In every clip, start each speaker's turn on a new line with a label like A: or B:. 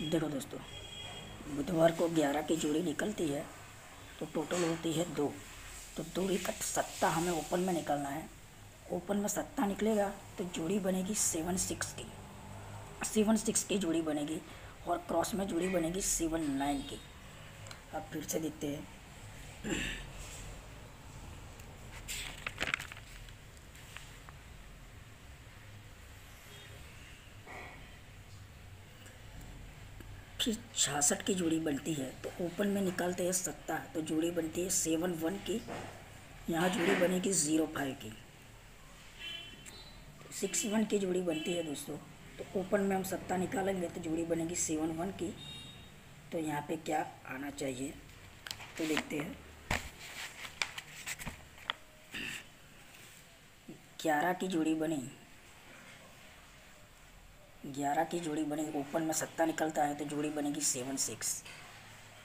A: देखो दोस्तों, बुधवार को ग्यारह की जोड़ी निकलती है तो टोटल होती है दो। तो दूरी कट सत्ता हमें ओपन में निकलना है। ओपन में सत्ता निकलेगा तो जोड़ी बनेगी सेवन सिक्स की। सेवन सिक्स की जोड़ी बनेगी और क्रॉस में जोड़ी बनेगी सेवन नाइन की। अब फिर से देखते हैं। छियासठ की जोड़ी बनती है तो ओपन में निकालते हैं सत्ता तो जोड़ी बनती है सेवन वन की, यहाँ जोड़ी बनेगी ज़ीरो फाइव की। सिक्स वन की जोड़ी बनती है दोस्तों तो ओपन में हम सत्ता निकालेंगे तो जोड़ी बनेगी सेवन वन की तो यहाँ पे क्या आना चाहिए तो देखते हैं। ग्यारह की जोड़ी बनी ग्यारह की जोड़ी बनी ओपन में सत्ता निकलता है तो जोड़ी बनेगी सेवन सिक्स।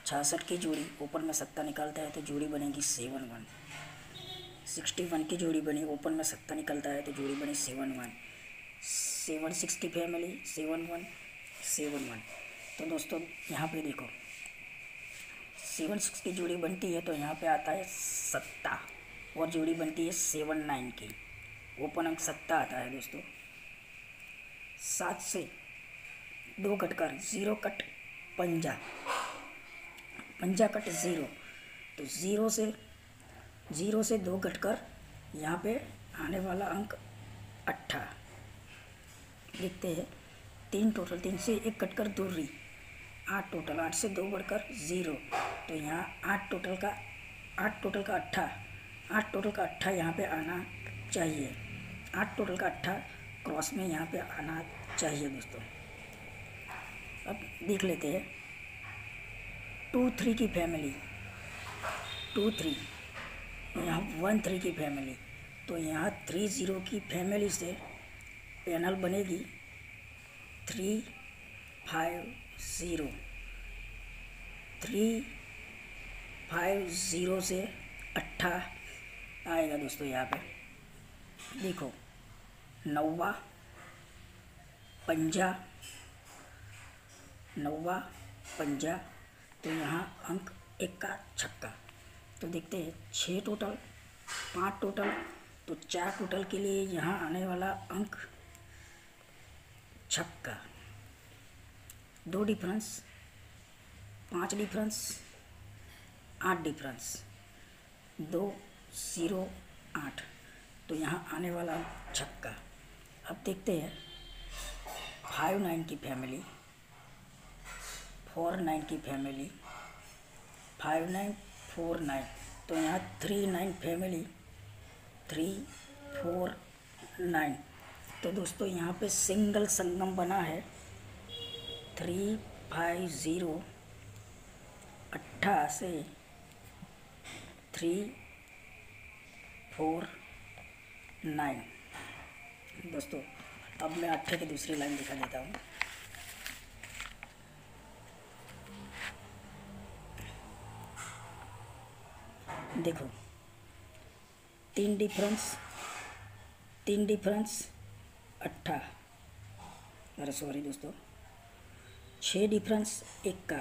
A: छियासठ की जोड़ी ओपन में सत्ता निकलता है तो जोड़ी बनेगी सेवन वन। सिक्सटी वन की जोड़ी बनी ओपन में सत्ता निकलता है तो जोड़ी बनी सेवन वन। सेवन सिक्स की family seven one seven one. तो दोस्तों, यहाँ पे देखो, सेवन सिक्स की जोड़ी बनती है तो यहाँ पे आता है सत्ता, और जोड़ी बनती है सेवन नाइन की। ओपन अंक सत्ता आता है दोस्तों। सात से दो कटकर ज़ीरो कट पंजा। पंजा कट ज़ीरो। तो ज़ीरो से ज़ीरो से दो कटकर यहाँ पे आने वाला अंक अट्ठा। लिखते हैं, तीन टोटल तीन से एक कटकर दो री आठ टोटल आठ से दो बढ़कर ज़ीरो। तो यहाँ आठ टोटल का, आठ टोटल का अट्ठा। आठ टोटल का अट्ठा यहाँ पे आना चाहिए। आठ टोटल का अट्ठा क्रॉस में यहाँ पे आना चाहिए दोस्तों। अब देख लेते हैं। टू थ्री की फैमिली। Two three. यहाँ वन थ्री की फैमिली। तो यहाँ थ्री ज़ीरो की फैमिली से पैनल बनेगी। Three five zero. Three five zero से अट्ठा आएगा दोस्तों यहाँ पे। देखो। नौवा, पंजा नौवा, पंजा तो यहाँ अंक एक का छक्का। तो देखते हैं छः टोटल पाँच टोटल तो चार टोटल के लिए यहाँ आने वाला अंक छक्का। दो डिफरेंस पाँच डिफरेंस आठ डिफरेंस दो ज़ीरो आठ। तो यहाँ आने वाला छक्का। अब देखते हैं। फाइव नाइन की फैमिली, फोर नाइन की family, five nine, four nine तो यहाँ three nine family, three four nine. तो दोस्तों, यहाँ पे सिंगल संगम बना है। थ्री फाइव ज़ीरो अट्ठा से थ्री फोर नाइन। दोस्तों, अब मैं अट्ठे की दूसरी लाइन दिखा देता हूँ। देखो, तीन डिफरेंस तीन डिफरेंस अट्ठा। अरे सॉरी दोस्तों छः डिफरेंस एक का।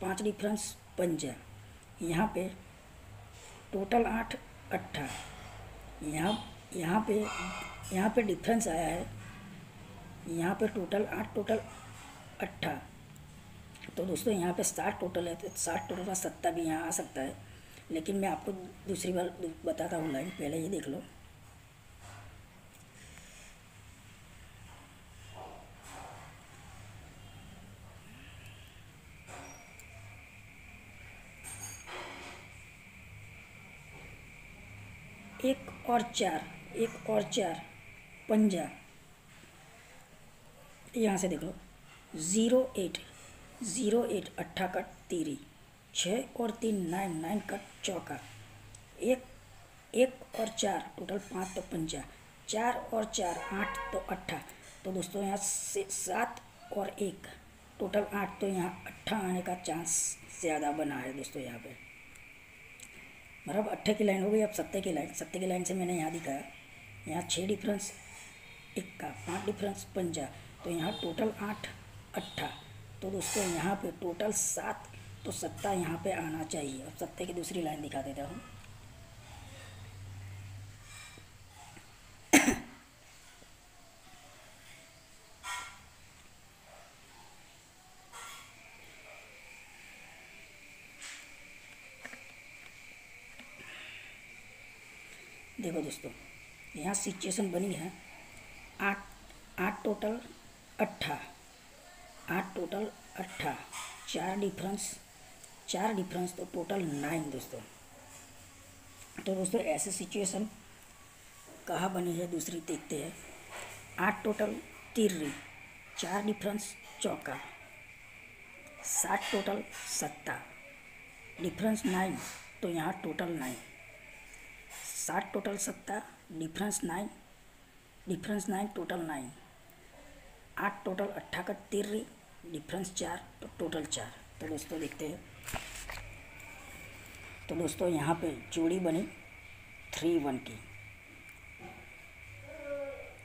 A: पाँच डिफरेंस पंजा। यहाँ पे टोटल आठ, अट्ठा। यहाँ यहाँ पे यहाँ पे डिफरेंस आया है। यहाँ पे टोटल आठ टोटल अट्ठा। तो दोस्तों, यहाँ पे साठ टोटल है तो साठ टोटल का सत्ता भी यहाँ आ सकता है। लेकिन मैं आपको दूसरी बार बताता हूँ, लाइन पहले ये देख लो। एक और चार। एक और चार, पंजा। यहाँ से देख लो। ज़ीरो एट ज़ीरो एट अट्ठा कट तीरी, छः और तीन नाइन नाइन कट चौका। एक एक और चार, टोटल पाँच तो पंजा। चार और चार, आठ तो अट्ठा। तो दोस्तों, यहाँ से सात और एक, टोटल आठ तो यहाँ अट्ठा आने का चांस ज़्यादा बना है दोस्तों यहाँ पे। मतलब अट्ठे की लाइन हो गई, अब सत्ते की लाइन। सत्ते की लाइन से मैंने यहाँ दिखाया। यहाँ छः डिफरेंस एक का पाँच डिफरेंस पंजा तो यहाँ टोटल आठ, अट्ठा। तो दोस्तों यहाँ पे टोटल सात तो सत्ता यहाँ पे आना चाहिए। अब सत्ते की दूसरी लाइन दिखा देता हूँ। देखो दोस्तों यहाँ सिचुएशन बनी है। आठ आठ टोटल अट्ठा। आठ टोटल अट्ठा। चार डिफरेंस चार डिफरेंस तो टोटल नाइन दोस्तों। तो दोस्तों, ऐसे सिचुएशन कहाँ बनी है? दूसरी देखते हैं। आठ टोटल तिर्री। चार डिफरेंस चौका। सात टोटल सत्ता। डिफरेंस नाइन तो यहाँ टोटल नाइन सात टोटल सत्ता difference nine difference nine total nine आठ टोटल अट्ठा का तिर्री डिफरेंस चार तो टोटल चार। तो दोस्तों देखते हैं। तो दोस्तों यहाँ पे जोड़ी बनी थ्री वन की।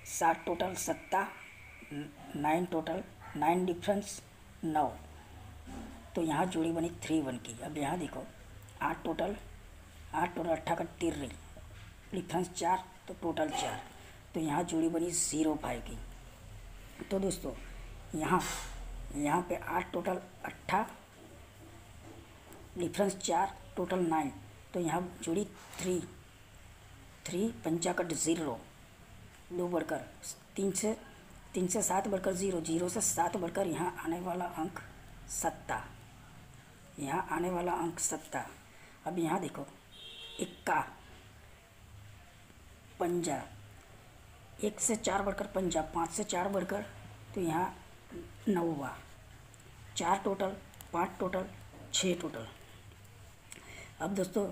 A: सात टोटल सत्ता नाइन टोटल नाइन डिफरेंस नौ। तो यहाँ जोड़ी बनी थ्री वन की। अब यहाँ देखो, आठ टोटल आठ टोटल अट्ठा का तिर्री डिफरेंस चार तो टोटल चार। तो यहाँ जोड़ी बनी ज़ीरो फाइव की। तो दोस्तों, यहाँ यहाँ पे आठ टोटल अट्ठा डिफरेंस चार टोटल नाइन तो यहाँ जोड़ी थ्री थ्री पंचाकट ज़ीरो दो बढ़कर तीन से तीन से सात बढ़कर ज़ीरो ज़ीरो से सात बढ़कर यहाँ आने वाला अंक सत्ता। यहाँ आने वाला अंक सत्ता। अब यहाँ देखो, इक्का। पंजा। एक से चार बढ़कर पंजा, पाँच से चार बढ़कर तो यहाँ नौवा। चार टोटल पाँच टोटल छः टोटल अब दोस्तों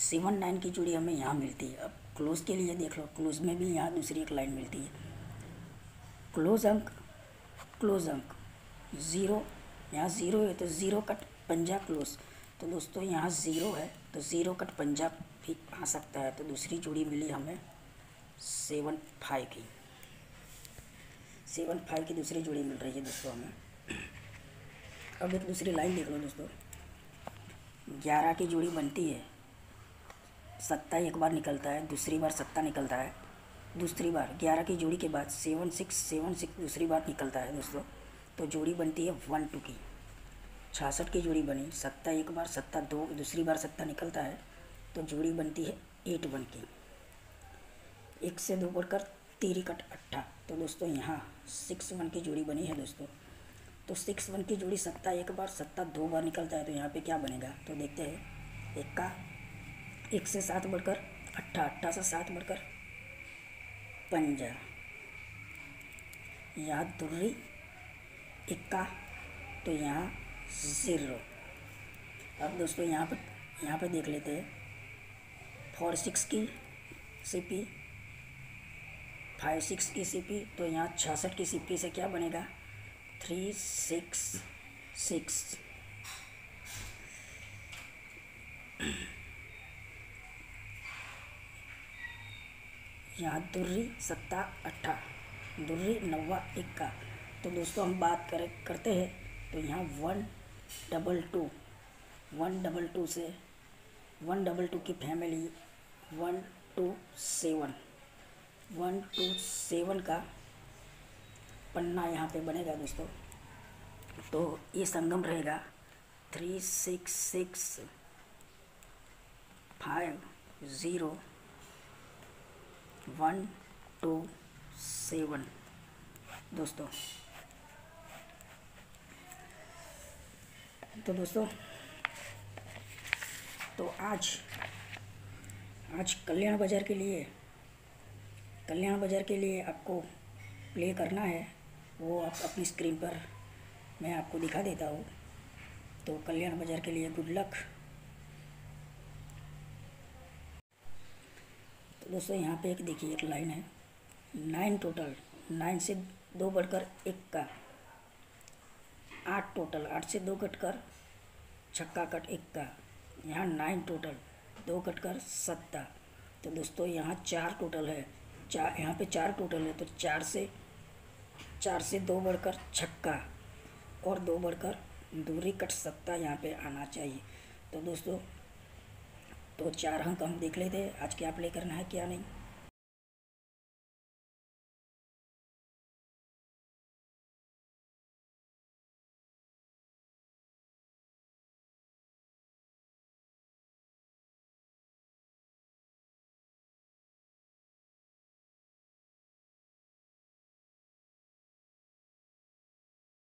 A: सेवन नाइन की जोड़ी हमें यहाँ मिलती है। अब क्लोज के लिए देख लो क्लोज में भी यहाँ दूसरी एक लाइन मिलती है। क्लोज अंक क्लोज अंक। ज़ीरो यहाँ ज़ीरो है तो ज़ीरो कट पंजा क्लोज तो दोस्तों, यहाँ ज़ीरो है तो ज़ीरो कट पंजा भी आ सकता है। तो दूसरी जोड़ी मिली हमें सेवन फाइव की। सेवन फाइव की दूसरी जोड़ी मिल रही है दोस्तों हमें। अब एक दूसरी लाइन देख लो दोस्तों। ग्यारह की जोड़ी बनती है। सत्ता एक बार निकलता है, दूसरी बार सत्ता निकलता है। दूसरी बार, ग्यारह की जोड़ी के बाद सेवन सिक्स सेवन सिक्स दूसरी बार निकलता है दोस्तों। तो जोड़ी बनती है वन टू की। छियासठ की जोड़ी बनी, सत्ता एक बार सत्ता दो, दूसरी बार सत्ता निकलता है। तो जोड़ी बनती है एट वन की। एक से दो बढ़कर तेरी कट अट्ठा। तो दोस्तों यहाँ सिक्स वन की जोड़ी बनी है दोस्तों। तो सिक्स वन की जोड़ी सत्ता एक बार, सत्ता दो बार निकलता है तो यहाँ पे क्या बनेगा? तो देखते हैं। एक का एक से सात बढ़कर अट्ठा अट्ठा से सात बढ़कर पंजा। यहाँ दुर्री इक्का तो यहाँ ज़ीरो अब दोस्तों यहाँ पर यहाँ पर देख लेते हैं। फोर सिक्स की सीपी फाइव सिक्स की सीपी तो यहाँ छियासठ की सीपी से क्या बनेगा? थ्री सिक्स सिक्स यहाँ दुर्री सत्ता अट्ठा, दुर्री नवा इक्का. तो दोस्तों हम बात करें, करते हैं तो यहाँ one double two one double two से वन डबल टू की family one two seven. One two seven का पन्ना यहाँ पे बनेगा दोस्तों। तो ये संगम रहेगा। Three, six six, five, zero, one two seven. दोस्तों तो दोस्तों तो आज आज कल्याण बाज़ार के लिए, कल्याण बाज़ार के लिए आपको प्ले करना है, वो आप अपनी स्क्रीन पर मैं आपको दिखा देता हूँ। तो कल्याण बाज़ार के लिए गुड लक तो दोस्तों, यहाँ पे एक देखिए, एक लाइन है। नाइन टोटल नाइन से दो बढ़कर एक का। आठ टोटल आठ से दो कटकर छक्का कट एक का। यहाँ नाइन टोटल दो कटकर सत्ता। तो दोस्तों, यहाँ चार टोटल है। चार यहाँ पे चार टोटल है तो चार से चार से दो बढ़कर छक्का और दो बढ़कर दूरी कट सत्ता यहाँ पे आना चाहिए। तो दोस्तों तो चार अंक हम देख लेते हैं। आज क्या प्ले करना है, क्या नहीं?